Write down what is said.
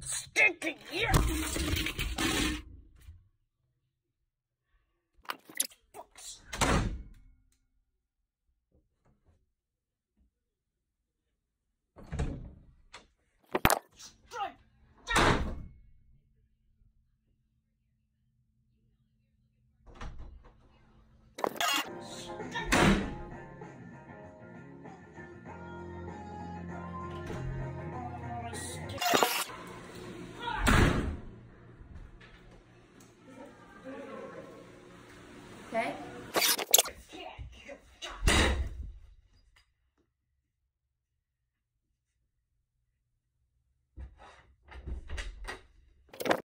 Stick to you! okay?